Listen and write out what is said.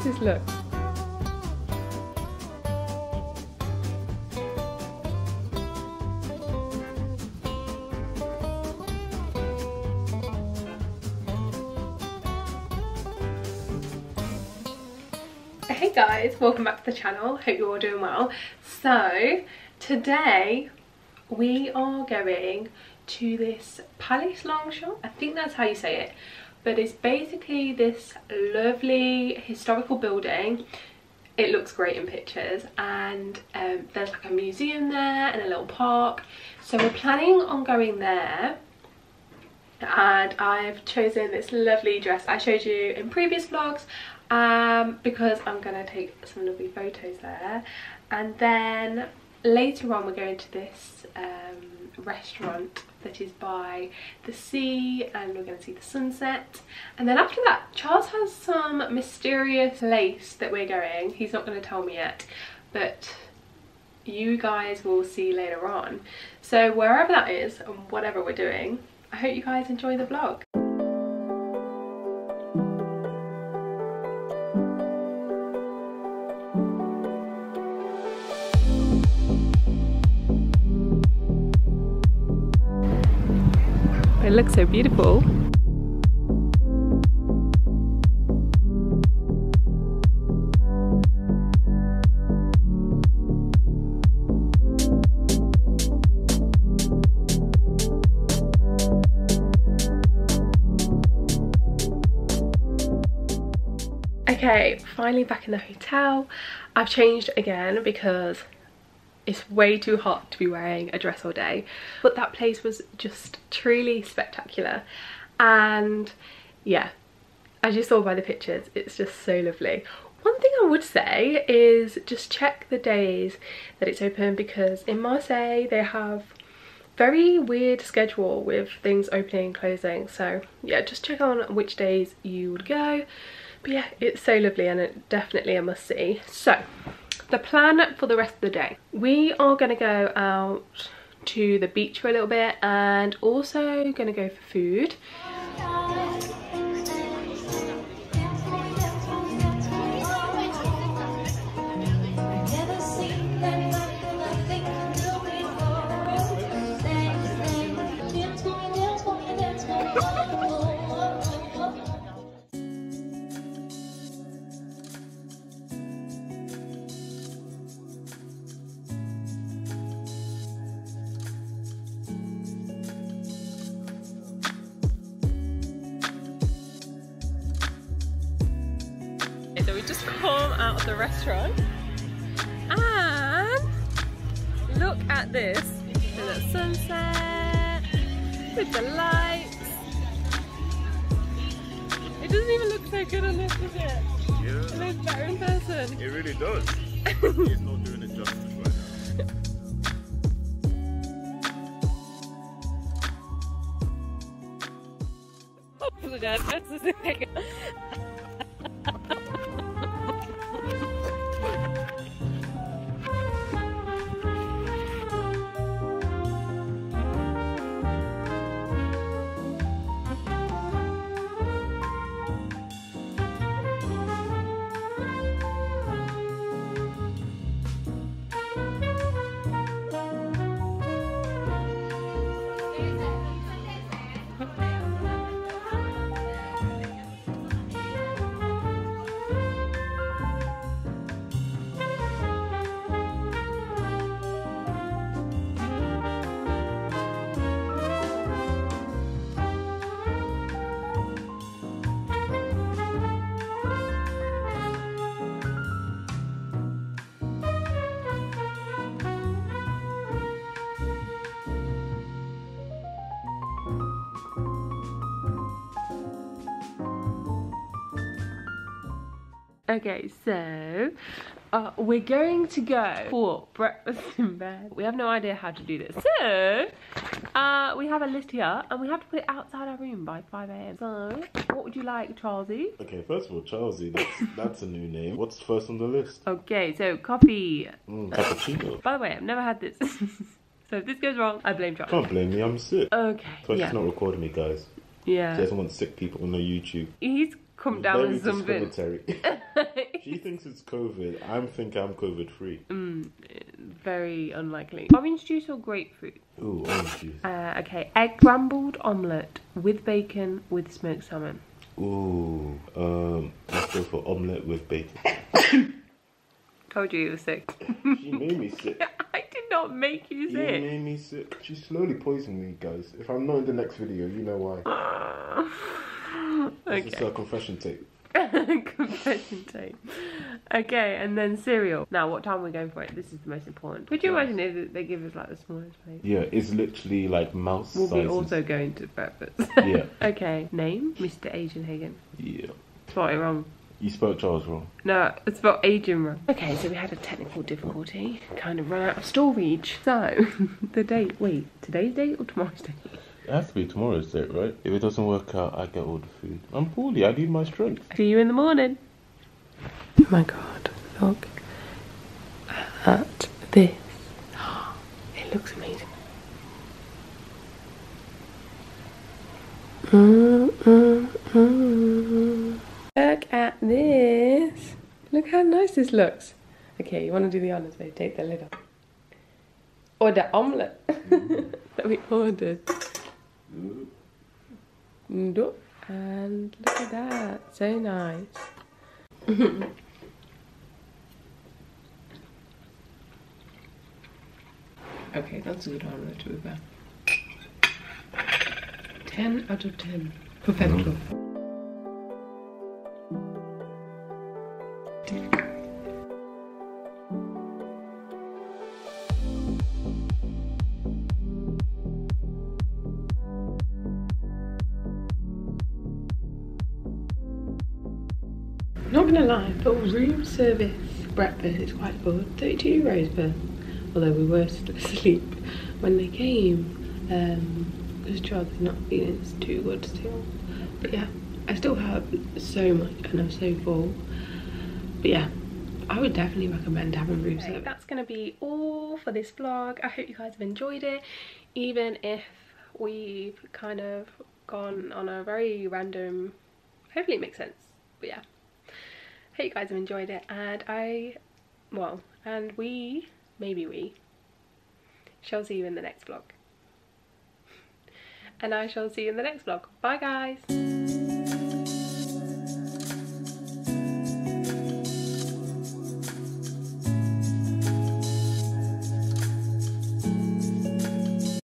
Look. Hey guys, welcome back to the channel. Hope you're all doing well. So, today we are going to this Palace Longchamp. I think that's how you say it. But it's basically this lovely historical building. It looks great in pictures and um, there's like a museum there and a little park. So we're planning on going there and I've chosen this lovely dress I showed you in previous vlogs um, because I'm to take some lovely photos there and then later on we're going to this um, restaurant that is by the sea and we're going to see the sunset. And then after that Charles has some mysterious place that we're going. He's not going to tell me yet but you guys will see later on. So wherever that is and whatever we're doing I hope you guys enjoy the vlog. It looks so beautiful. Okay, finally back in the hotel. I've changed again because it's way too hot to be wearing a dress all day. But that place was just truly spectacular. And yeah, as you saw by the pictures, it's just so lovely. One thing I would say is just check the days that it's open because in Marseille they have very weird schedule with things opening and closing so yeah just check on which days you would go but yeah, it's so lovely and it definitely a must see. So, the plan for the rest of the day. We are going to go out to the beach for a little bit and also going to go for food. Of the restaurant and look at this. The sunset with the lights. It doesn't even look so good on this, does it? Yeah. It looks better in person. It really does. He's not doing it justice right now. Oh, Dad, that's the thing. Okay, so uh, we're going to go for breakfast in bed. We have no idea how to do this. So, uh, we have a list here and we have to put it outside our room by 5 a.m. So, what would you like, Charlesy? Okay, first of all, Charlesy, that's, that's a new name. What's first on the list? Okay, so coffee. Mm, cappuccino. By the way, I've never had this. so if this goes wrong, I blame Charles. Can't blame me, I'm sick. Okay, So yeah. she's not recording me, guys. Yeah. She doesn't want sick people on the YouTube. He's come down Very with something. She thinks it's COVID. I'm thinking I'm COVID free. Mm, very unlikely. Orange juice or grapefruit? Ooh, orange juice. Uh, okay, egg scrambled omelette with bacon with smoked salmon. Ooh, um, let's go for omelette with bacon. Told you you were sick. She made me sick. I did not make you You sick. made me sick. She slowly poisoned me, guys. If I'm not in the next video, you know why. This is okay. a confession tape. Confession tape. Okay, and then cereal. Now, what time are we going for it? This is the most important. Could you imagine if they give us like the smallest plate? Yeah, it's literally like mouse We'll be also going to breakfast. Yeah. okay, name? Mr. Asian Hagen. Yeah. Spelled it wrong. You spelled Charles wrong. No, it's spelled Asian wrong. Okay, so we had a technical difficulty. Kind of run out of storage. So, the date. Wait, today's date or tomorrow's date? It has to be tomorrow's date, right? If it doesn't work out, I get all the food. I'm poorly. I need my strength. See you in the morning. Oh my god, look at this. It looks amazing. Mm, mm, mm. Look at this. Look how nice this looks. Okay, you want to do the honours, babe? Take the lid off. Or the omelette that we ordered. And look at that, so nice. okay, that's a good omelette to be fair. 10 out of 10. Perfecto. Not gonna lie, but room service breakfast is quite good. 32 euros per. Although we were asleep when they came. Um, because Charles is not feeling too good still. But yeah, I still have so much and I'm so full. But yeah, I would definitely recommend having room service. That's gonna be all for this vlog. I hope you guys have enjoyed it, even if we've kind of gone on a very random. Hopefully, it makes sense. But yeah hope you guys have enjoyed it and I well and we maybe we shall see you in the next vlog. And I shall see you in the next vlog. Bye guys